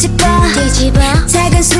뒤집어 뒤집어 작은 수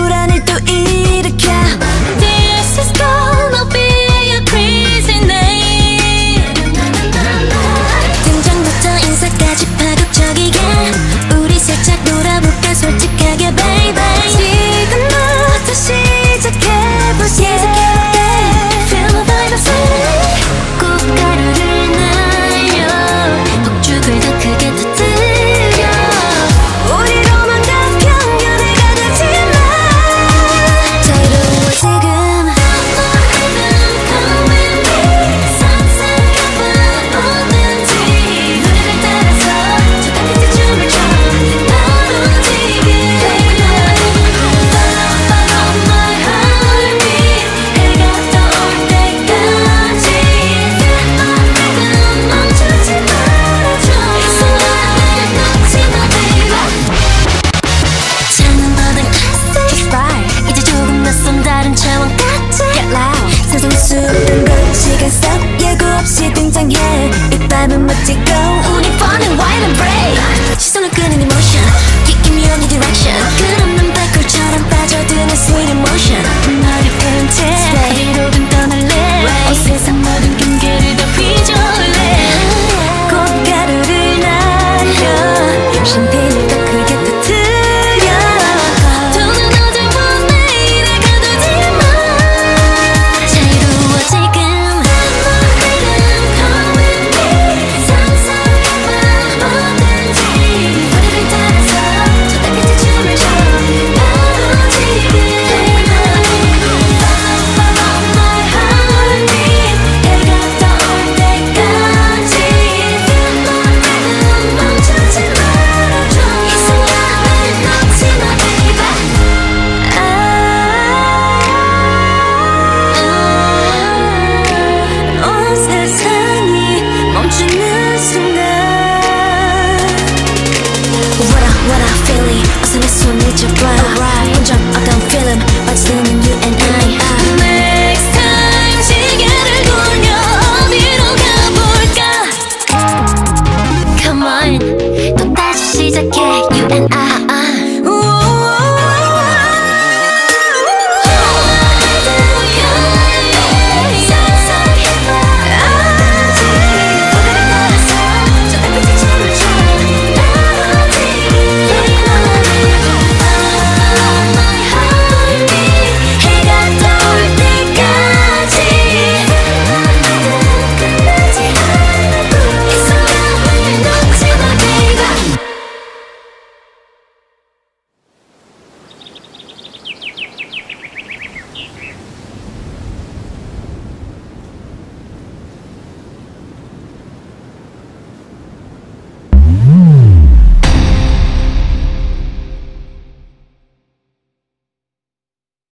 need your plan.